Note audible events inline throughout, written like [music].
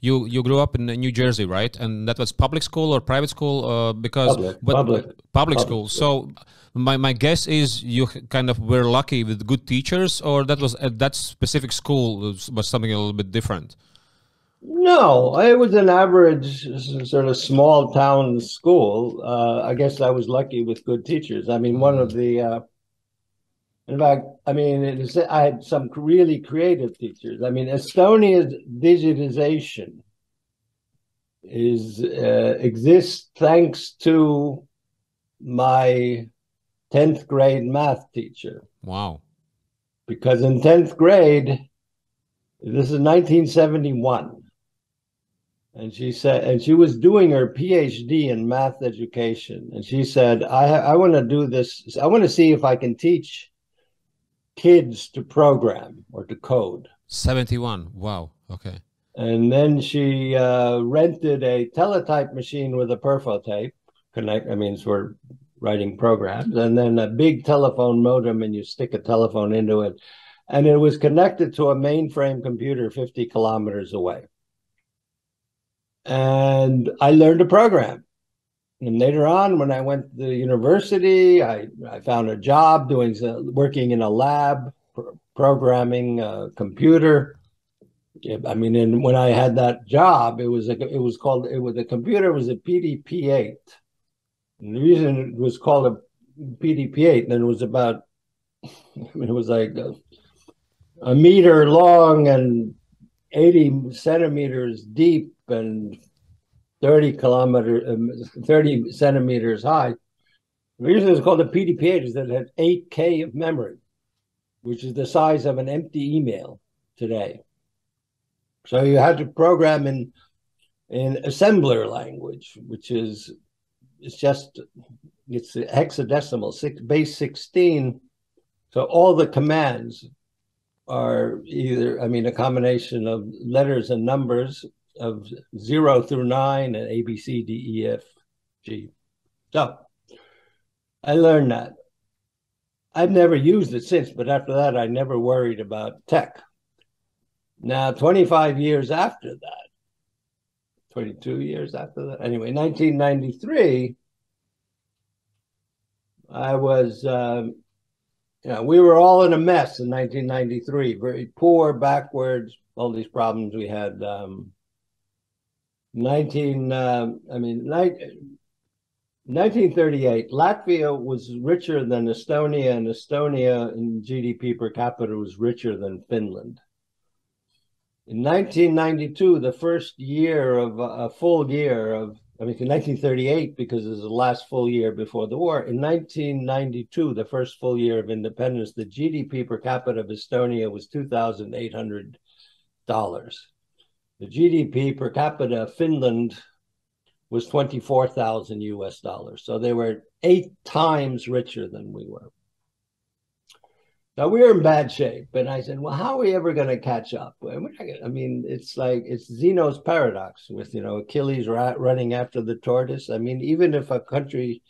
you you grew up in New Jersey, right? And that was public school or private school? Uh, because Public, but, public. public Public school. So my my guess is you kind of were lucky with good teachers, or that was at that specific school was, something a little bit different. No, it was an average sort of small town school. Uh, I guess I was lucky with good teachers. I mean, one of the, uh, in fact, I mean, it is, I had some really creative teachers. I mean, Estonia's digitization is uh, exists thanks to my 10th grade math teacher Wow. because in 10th grade, this is 1971. And she said, and she was doing her PhD in math education. And she said, I, I want to do this. I want to see if I can teach kids to program or to code. 71. Wow. Okay. And then she uh, rented a teletype machine with a perfo tape. Connect, I mean, for writing programs, and then a big telephone modem, and you stick a telephone into it, and it was connected to a mainframe computer 50 kilometers away. And I learned to program. And later on, when I went to university, I, I found a job doing working in a lab, pro- programming a computer. I mean, and when I had that job, it was a, it was called it was the computer it was a PDP-8. And the reason it was called a PDP-8, then it was about, I [laughs] mean, it was like a, a meter long and 80 centimeters deep and 30 kilometer, um, 30 centimeters high. The reason it's called a PDP-8 is that it had 8K of memory, which is the size of an empty email today. So you had to program in in assembler language, which is it's just it's hexadecimal six base 16. So all the commands are either, I mean, a combination of letters and numbers of zero through nine and A, B, C, D, E, F, G. So I learned that. I've never used it since, but after that, I never worried about tech. Now, 25 years after that, 22 years after that, anyway, 1993, I was, um, you know, we were all in a mess in 1993, very poor, backwards, all these problems we had. Um, 19, um, I mean, ni- 1938, Latvia was richer than Estonia, and Estonia in GDP per capita was richer than Finland. In 1992, the first year of a full year of, I mean, in 1938, because it was the last full year before the war. In 1992, the first full year of independence, the GDP per capita of Estonia was $2,800. The GDP per capita Finland was 24,000 US dollars. So they were eight times richer than we were. Now we were in bad shape. And I said, well, how are we ever going to catch up? I mean, it's like, it's Zeno's paradox with, you know, Achilles running after the tortoise. I mean, even if a country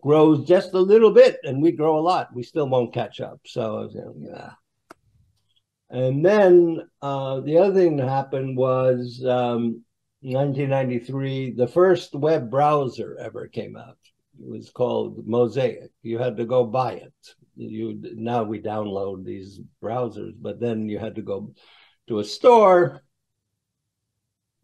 grows just a little bit and we grow a lot, we still won't catch up. So, I was, yeah. And then uh, the other thing that happened was um, 1993, the first web browser ever came out. It was called Mosaic. You had to go buy it. You now we download these browsers, but then you had to go to a store.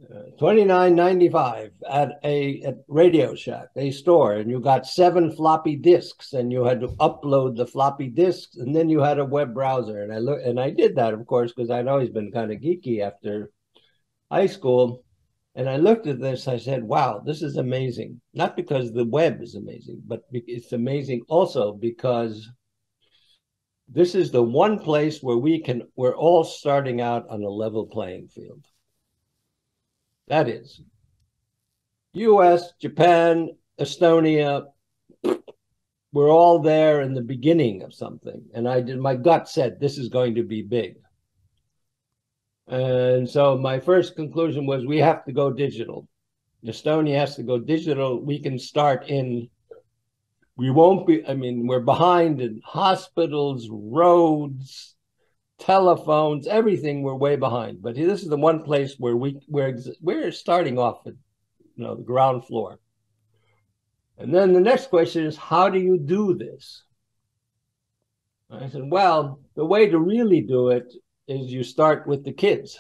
Uh, Twenty nine ninety five at a at Radio Shack, a store, and you got seven floppy disks, and you had to upload the floppy disks, and then you had a web browser. And I look, and I did that, of course, because I'd always been kind of geeky after high school. And I looked at this, I said, wow, this is amazing. Not because the web is amazing, but it's amazing also because this is the one place where we can, we're all starting out on a level playing field. That is US, Japan, Estonia, we're all there in the beginning of something. And I did, my gut said, this is going to be big. And so my first conclusion was we have to go digital. Estonia has to go digital. We can start in, we won't be, I mean, we're behind in hospitals, roads, telephones, everything. We're way behind. But this is the one place where we we're we're starting off at you know the ground floor. And then the next question is, how do you do this? I said, well, the way to really do it is you start with the kids.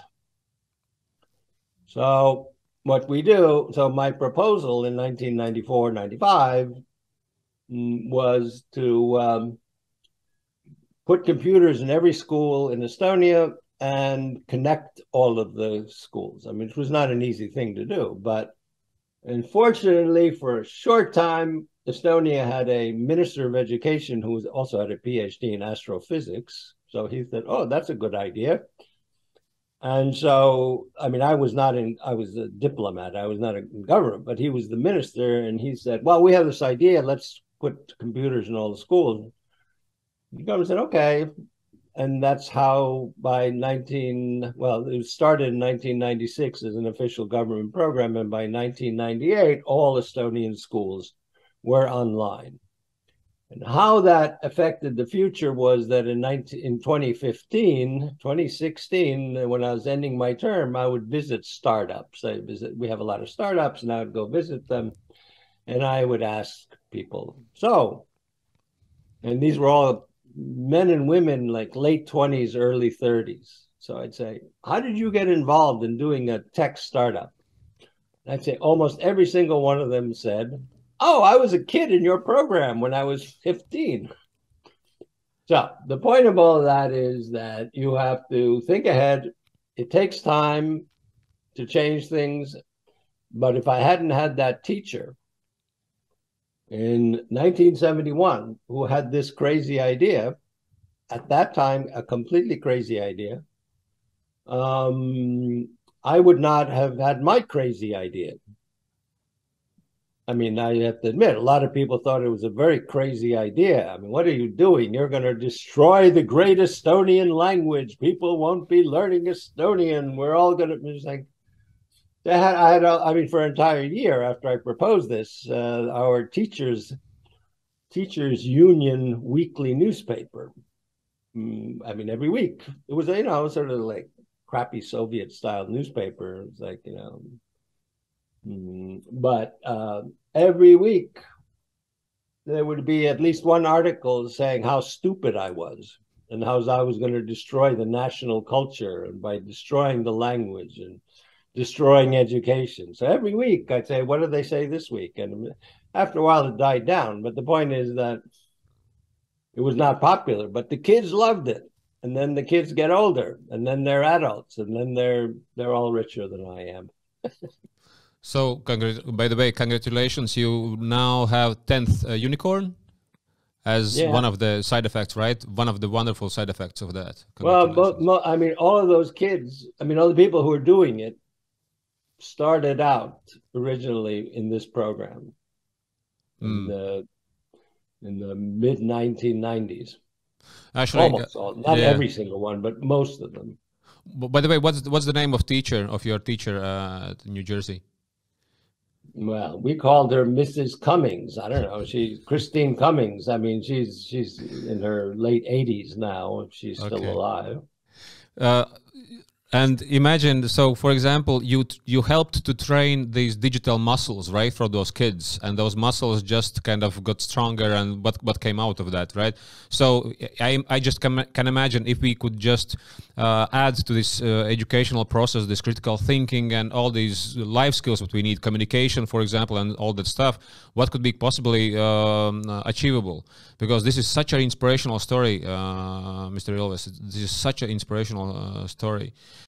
So what we do, so my proposal in 1994, 95 mm, was to um, put computers in every school in Estonia and connect all of the schools. I mean, it was not an easy thing to do, but unfortunately, for a short time, Estonia had a minister of education who also had a PhD in astrophysics. So he said, "Oh, that's a good idea." And so, I mean, I was not in, I was a diplomat, I was not a government, but he was the minister. And he said, Well, we have this idea, let's put computers in all the schools. The government said, Okay. And that's how by 19, well, it started in 1996 as an official government program. And by 1998, all Estonian schools were online. And how that affected the future was that in 19, in 2015, 2016, when I was ending my term, I would visit startups. I visit, we have a lot of startups, and I would go visit them, and I would ask people, so, and these were all men and women like late 20s, early 30s. So I'd say, how did you get involved in doing a tech startup? I'd say almost every single one of them said, oh, I was a kid in your program when I was 15. So the point of all of that is that you have to think ahead. It takes time to change things. But if I hadn't had that teacher in 1971 who had this crazy idea, at that time, a completely crazy idea, um, I would not have had my crazy idea. I mean, I have to admit, a lot of people thought it was a very crazy idea. I mean, what are you doing? You're going to destroy the great Estonian language. People won't be learning Estonian. We're all going to. It's like, had, I had, I mean, for an entire year after I proposed this, uh, our teachers, teachers union weekly newspaper. Mm, I mean, every week it was, you know, sort of like crappy Soviet style newspaper. It was like, you know, Mm, but uh, every week there would be at least one article saying how stupid I was and how I was going to destroy the national culture and by destroying the language and destroying education. So every week I'd say, what did they say this week? And after a while it died down. But the point is that it was not popular, but the kids loved it. And then the kids get older and then they're adults and then they're they're all richer than I am. [laughs] So, by the way, congratulations! You now have tenth uh, unicorn as yeah. one of the side effects, right? One of the wonderful side effects of that. Well, but, I mean, all of those kids, I mean, all the people who are doing it started out originally in this program mm. in hmm. the in the mid 1990s. Actually, almost all, not yeah. every single one, but most of them. By the way, what's what's the name of teacher of your teacher uh, New Jersey? well, we called her Mrs. Cummings. I don't know. She's Christine Cummings. I mean, she's she's in her late 80s now. She's still okay. alive. Uh, and imagine, so for example, you you helped to train these digital muscles, right, for those kids, and those muscles just kind of got stronger, and what what came out of that, right? So I I just can, can imagine if we could just uh, add to this uh, educational process, this critical thinking, and all these life skills that we need, communication, for example, and all that stuff, what could be possibly um, achievable? Because this is such an inspirational story, uh, Mr. Ilves. This is such an inspirational uh, story.